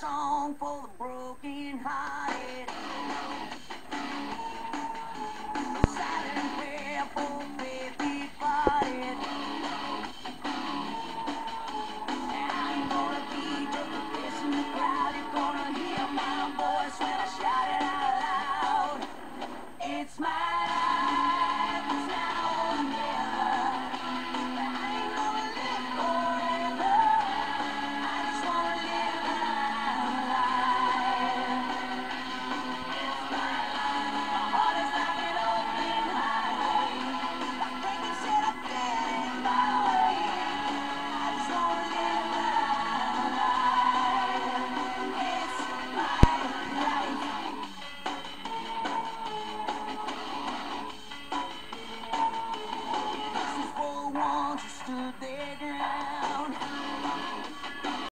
song for the broken heart. once you stood there.